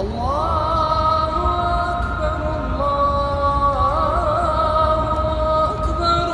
الله أكبر الله أكبر.